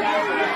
Yes,